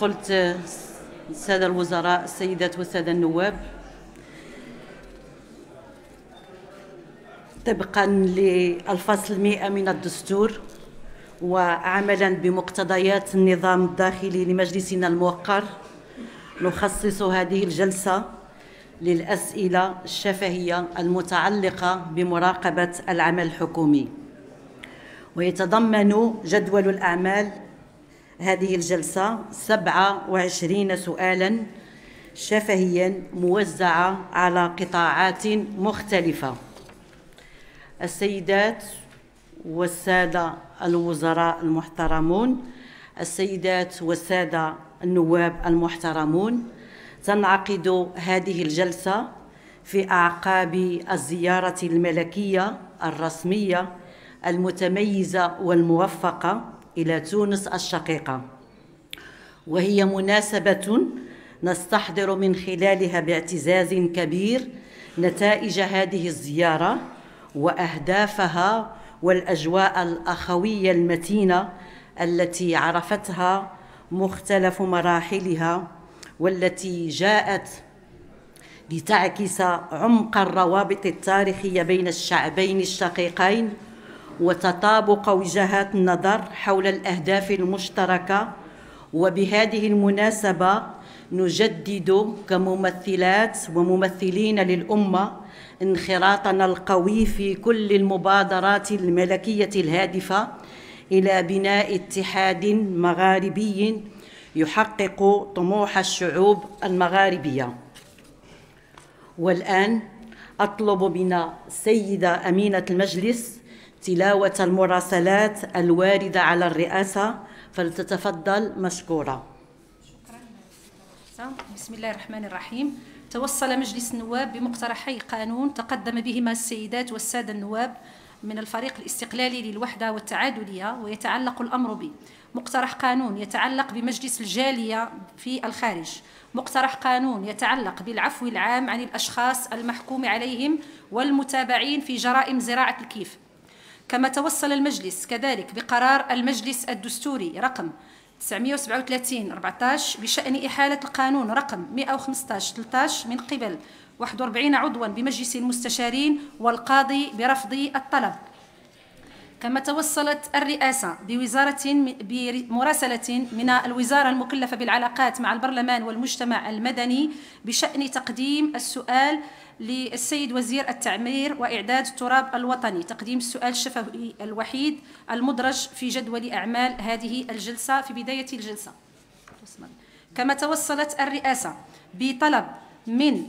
قلت السادة الوزراء السيدات والسادة النواب. طبقا للفصل 100 من الدستور وعملا بمقتضيات النظام الداخلي لمجلسنا الموقر نخصص هذه الجلسة للأسئلة الشفهية المتعلقة بمراقبة العمل الحكومي. ويتضمن جدول الأعمال هذه الجلسة 27 سؤالا شفهيا موزعة على قطاعات مختلفة. السيدات والسادة الوزراء المحترمون السيدات والسادة النواب المحترمون تنعقد هذه الجلسة في أعقاب الزيارة الملكية الرسمية المتميزة والموفقة. إلى تونس الشقيقة. وهي مناسبة نستحضر من خلالها باعتزاز كبير نتائج هذه الزيارة وأهدافها والأجواء الأخوية المتينة التي عرفتها مختلف مراحلها والتي جاءت لتعكس عمق الروابط التاريخية بين الشعبين الشقيقين وتطابق وجهات النظر حول الأهداف المشتركة وبهذه المناسبة نجدد كممثلات وممثلين للأمة انخراطنا القوي في كل المبادرات الملكية الهادفة إلى بناء اتحاد مغاربي يحقق طموح الشعوب المغاربية. والآن أطلب من السيده أمينة المجلس تلاوة المراسلات الواردة على الرئاسة فلتتفضل مشكورة. شكرا. بسم الله الرحمن الرحيم. توصل مجلس النواب بمقترحي قانون تقدم بهما السيدات والسادة النواب من الفريق الاستقلالي للوحدة والتعادلية ويتعلق الأمر به مقترح قانون يتعلق بمجلس الجالية في الخارج. مقترح قانون يتعلق بالعفو العام عن الأشخاص المحكوم عليهم والمتابعين في جرائم زراعة الكيف. كما توصل المجلس كذلك بقرار المجلس الدستوري رقم 937 14 بشأن إحالة القانون رقم 115 13 من قبل 41 عضوا بمجلس المستشارين والقاضي برفض الطلب. كما توصلت الرئاسة بوزارة بمراسلة من الوزارة المكلفة بالعلاقات مع البرلمان والمجتمع المدني بشأن تقديم السؤال للسيد وزير التعمير وإعداد التراب الوطني. تقديم السؤال الشفوي الوحيد المدرج في جدول أعمال هذه الجلسة في بداية الجلسة. كما توصلت الرئاسة بطلب من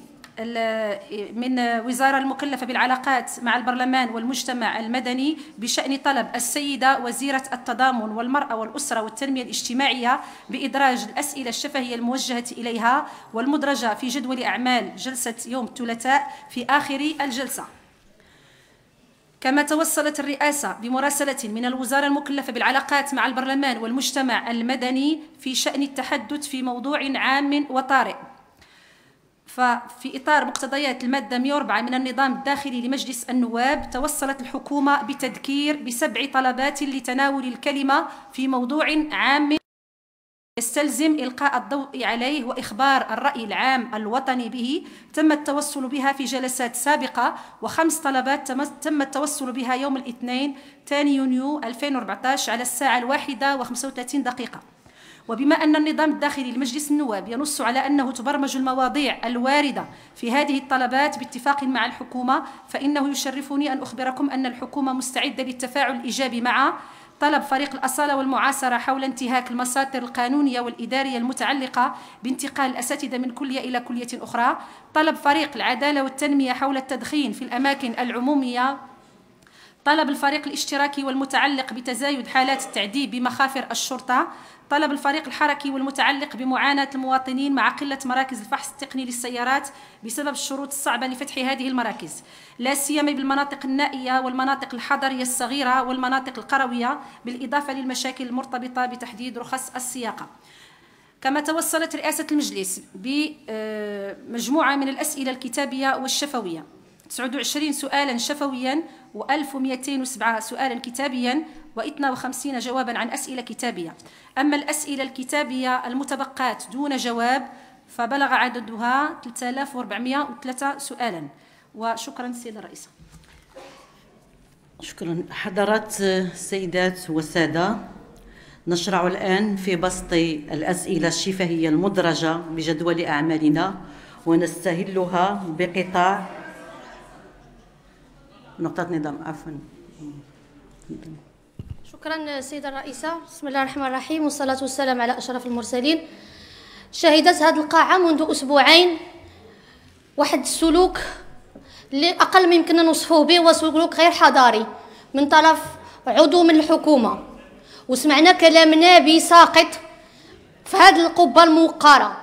من وزارة المكلفة بالعلاقات مع البرلمان والمجتمع المدني بشأن طلب السيدة وزيرة التضامن والمرأة والأسرة والتنمية الاجتماعية بإدراج الأسئلة الشفهية الموجهة إليها والمدرجة في جدول أعمال جلسة يوم الثلاثاء في آخر الجلسة. كما توصلت الرئاسة بمراسلة من الوزارة المكلفة بالعلاقات مع البرلمان والمجتمع المدني في شأن التحدث في موضوع عام وطارئ. ففي إطار مقتضيات المادة 104 من النظام الداخلي لمجلس النواب توصلت الحكومة بتذكير بسبع طلبات لتناول الكلمة في موضوع عام يستلزم إلقاء الضوء عليه وإخبار الرأي العام الوطني به. تم التوصل بها في جلسات سابقة وخمس طلبات تم التوصل بها يوم الاثنين 2 يونيو 2014 على الساعة الواحدة و35 دقيقة. وبما أن النظام الداخلي لمجلس النواب ينص على أنه تبرمج المواضيع الواردة في هذه الطلبات باتفاق مع الحكومة فإنه يشرفني أن أخبركم أن الحكومة مستعدة للتفاعل الإيجابي مع طلب فريق الأصالة والمعاصرة حول انتهاك المساطر القانونية والإدارية المتعلقة بانتقال الأساتذة من كلية إلى كلية أخرى. طلب فريق العدالة والتنمية حول التدخين في الأماكن العمومية طلب الفريق الاشتراكي والمتعلق بتزايد حالات التعذيب بمخافر الشرطة. طلب الفريق الحركي والمتعلق بمعاناة المواطنين مع قلة مراكز الفحص التقني للسيارات بسبب الشروط الصعبة لفتح هذه المراكز. لا سيما بالمناطق النائية والمناطق الحضرية الصغيرة والمناطق القروية بالإضافة للمشاكل المرتبطة بتحديد رخص السياقة. كما توصلت رئاسة المجلس بمجموعة من الأسئلة الكتابية والشفوية. 29 سؤالا شفويا و1207 سؤالا كتابيا و52 جوابا عن أسئلة كتابية. أما الأسئلة الكتابية المتبقات دون جواب فبلغ عددها 3403 سؤالا. وشكرا سيدة الرئيسة. شكرا. حضرات السيدات والسادة نشرع الآن في بسط الأسئلة الشفهية المدرجة بجدول أعمالنا ونستهلها بقطاع نقطة نظام عفوا. شكرا سيدة الرئيسة بسم الله الرحمن الرحيم والصلاة والسلام على أشرف المرسلين. شهدت هذه القاعة منذ أسبوعين. واحد السلوك اللي أقل ما يمكننا نوصفه به هو سلوك غير حضاري من طرف عضو من الحكومة. وسمعنا كلام نابي ساقط في هذه القبة الموقرة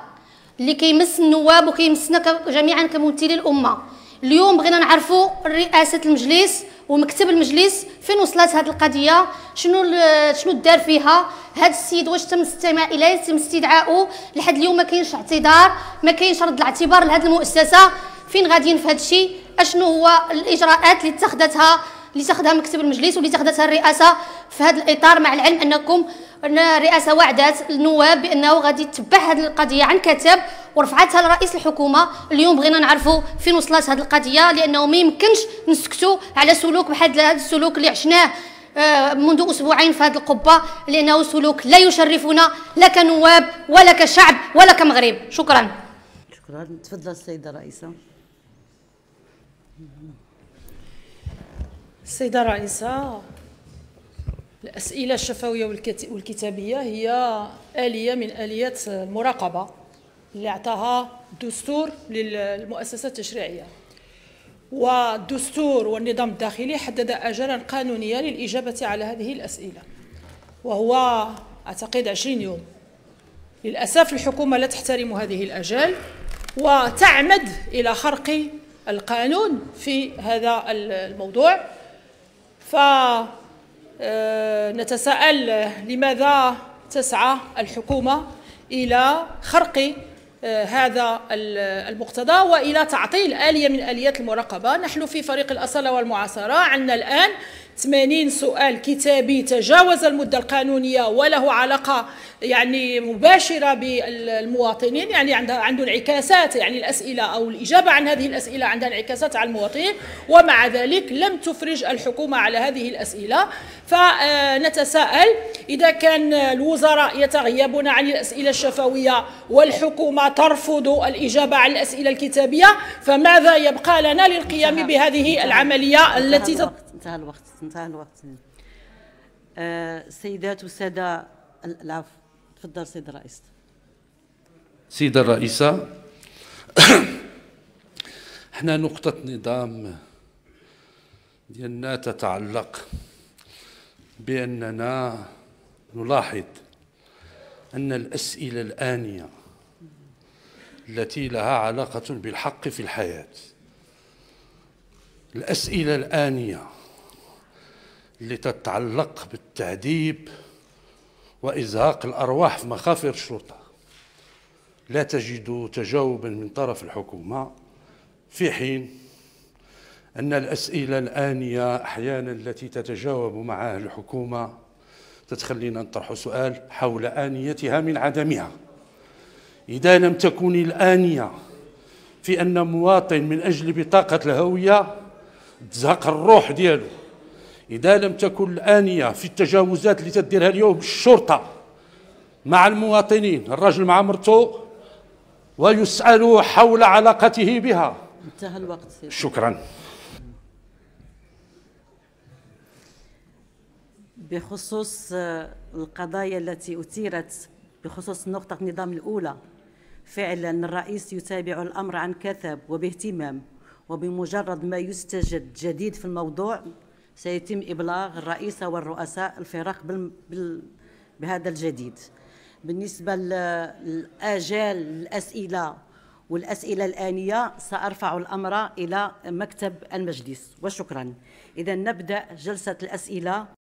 اللي كيمس النواب وكيمسنا جميعا كممثلي الأمة. اليوم بغينا نعرفوا رئاسة المجلس ومكتب المجلس فين وصلت هذه القضية؟ شنو شنو دار فيها؟ هذا السيد واش تم الاستماع إليه؟ تم استدعائه لحد اليوم ما كاينش اعتذار ما كاينش رد الاعتبار لهذه المؤسسة. فين غاديين في هذا الشيء؟ أشنو هو الإجراءات اللي اتخذتها اللي تاخذها مكتب المجلس واللي تاخذتها الرئاسة في هذا الإطار مع العلم أنكم ان الرئاسه وعدت النواب بأنه غادي تتبع هذه القضية عن كتب ورفعتها لرئيس الحكومة. اليوم بغينا نعرفوا فين وصلت هذه القضية لأنه ما يمكنش نسكتوا على سلوك بحال هذا السلوك اللي عشناه آه، منذ أسبوعين في هذه القبة لأنه سلوك لا يشرفنا لا كنواب ولا كشعب ولا كمغرب. شكرا. شكرا. تفضل السيدة الرئيسه السيده الرئيسه الأسئلة الشفوية والكتابية هي آلية من آليات المراقبة اللي أعطاها الدستور للمؤسسات التشريعية. والدستور والنظام الداخلي حدد اجلا قانونيه للإجابة على هذه الأسئلة وهو أعتقد 20 يوم. للأسف الحكومة لا تحترم هذه الاجال وتعمد إلى خرق القانون في هذا الموضوع. فنتساءل لماذا تسعى الحكومة إلى خرق آه، هذا المقتضى وإلى تعطيل آلية من آليات المراقبة. نحن في فريق الأصالة والمعاصرة عندنا الآن 80 سؤال كتابي تجاوز المدة القانونية وله علاقة يعني مباشرة بالمواطنين يعني عنده عنده انعكاسات يعني الأسئلة أو الإجابة عن هذه الأسئلة عندها انعكاسات على المواطنين ومع ذلك لم تفرج الحكومة على هذه الأسئلة. فنتساءل إذا كان الوزراء يتغيبون عن الأسئلة الشفوية والحكومة ترفض الإجابة عن الأسئلة الكتابية فماذا يبقى لنا للقيام بهذه العملية التي انتهى الوقت انتهى الوقت. آه سيدات والسادة العفو تفضل سيد الرئيس. سيدة الرئيسة إحنا نقطة نظام ديالنا تتعلق بأننا نلاحظ أن الأسئلة الآنية التي لها علاقة بالحق في الحياة الأسئلة الآنية اللي تتعلق بالتعذيب وإزهاق الأرواح في مخافر الشرطة. لا تجد تجاوبا من طرف الحكومة في حين أن الأسئلة الآنية أحيانا التي تتجاوب معها الحكومة تتخلينا نطرح سؤال حول آنيتها من عدمها. إذا لم تكن الآنية في أن مواطن من أجل بطاقة الهوية تزهق الروح ديالو. إذا لم تكن الآنية في التجاوزات اللي تديرها اليوم الشرطة مع المواطنين الرجل مع مرته ويسأل حول علاقته بها. انتهى الوقت شكرا. بخصوص القضايا التي أثيرت بخصوص نقطة النظام الأولى فعلا الرئيس يتابع الأمر عن كثب وباهتمام وبمجرد ما يستجد جديد في الموضوع سيتم إبلاغ الرئيسة والرؤساء الفرق بهذا الجديد. بالنسبة للآجال الأسئلة والأسئلة الآنية سأرفع الأمر إلى مكتب المجلس. وشكرا. إذا نبدأ جلسة الأسئلة.